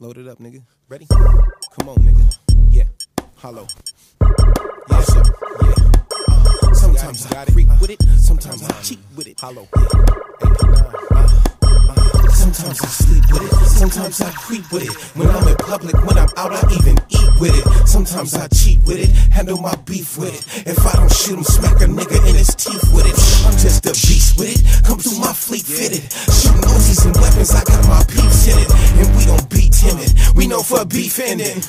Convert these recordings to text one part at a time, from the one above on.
Load it up, nigga. Ready? Come on, nigga. Yeah. Hollow. Yeah, sir. Yeah. Uh, sometimes I creep with it. Sometimes I cheat with it. Hollow. Sometimes I sleep with it, sometimes I creep with it. When I'm in public, when I'm out, I even eat with it. Sometimes I cheat with it, handle my beef with it. If I don't shoot him, smack a nigga in his teeth with it. I'm just a beast with it, come through my fleet fitted. Shooting Uzis and weapons, I got my for beef ending.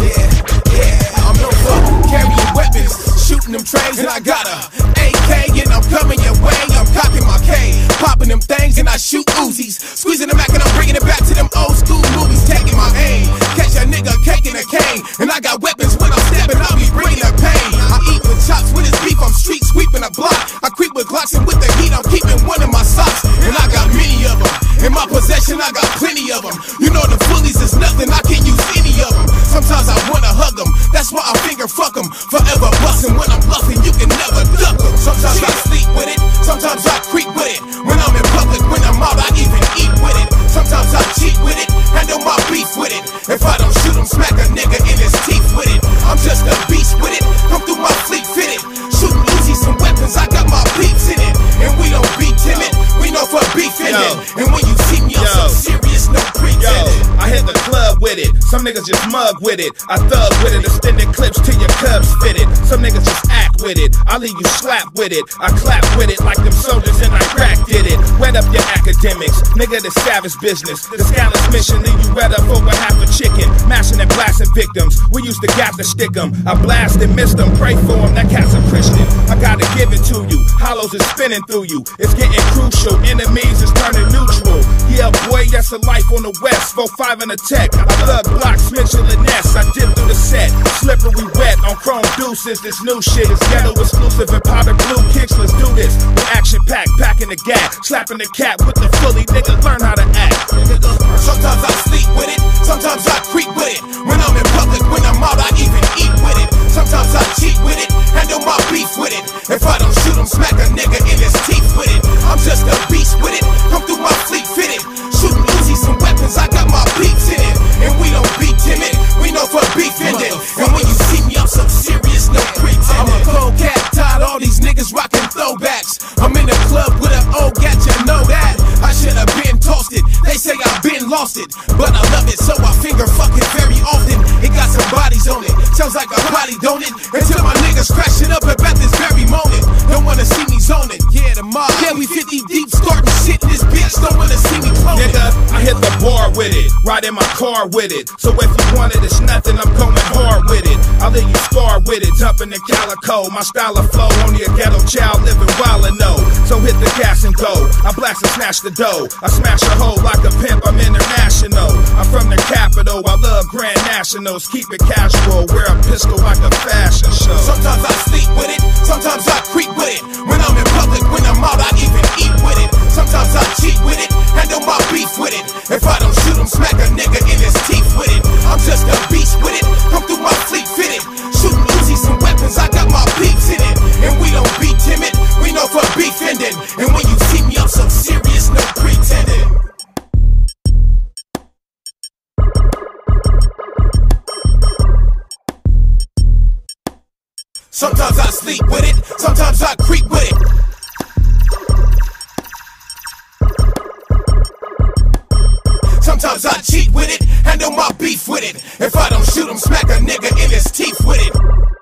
yeah, yeah, I'm known for carrying weapons, shooting them trains, and I got a AK, and I'm coming your way. I'm cocking my K, popping them things, and I shoot Uzis. Squeezing the Mac and I'm bringing it back to them old school movies, taking my aim. Catch a nigga caking a cane, and I got weapons when I'm possession, I got plenty of them. You know the fullies is nothing, I can use any of them. Sometimes I wanna hug them, that's why I finger fuck them. Forever busting when I'm bluffing, you niggas just mug with it. I thug with it, extended clips till your cubs fit it. Some niggas just act with it. I leave you slap with it. I clap with it like them soldiers in Iraq did it. Wet up your academics, nigga. The savage business. The scandalous mission leave you wet up over half a chicken. Mashing and blasting victims. We used to gap to stick 'em. I blast and missed 'em. Pray for 'em. That cat's a Christian. I gotta give it to you. Hollows is spinning through you. It's getting crucial. Enemies is turning that's a life on the west. 4-5 in the tech. I thug blocks, Mitchell and Ness. I dip through the set. Slippery wet on chrome deuces. This new shit is ghetto exclusive and powder blue kicks. Let's do this. Action pack, packing the gap. Slapping the cat with the fully. Nigga, learn how to act. Say I've been lost it, but I love it, so I finger fuck it very often. It got some bodies on it, sounds like a body, don't it? Until my niggas crash it up about this very moment. Don't wanna see me zoning, yeah, the mob. Yeah, we 50 deep, starting shit in this bitch. Don't wanna see me cloning. Nigga, I hit the bar with it, ride in my car with it. So if you want it, it's nothing, I'm going hard with it. Jumping in calico. My style of flow, only a ghetto child living wild and no. So hit the gas and go. I blast and smash the dough. I smash a hole like a pimp, I'm international. I'm from the capital, I love grand nationals. Keep it casual, wear a pistol like a fashion show. Sometimes I sleep with it, sometimes I creep with it. When I'm in public, when I'm out, I even eat with it. Sometimes I cheat with it, handle my beef with it. If I don't shoot him, smack a nigga in his teeth with it. Sometimes I sleep with it, sometimes I creep with it. Sometimes I cheat with it, handle my beef with it. If I don't shoot him, smack a nigga in his teeth with it.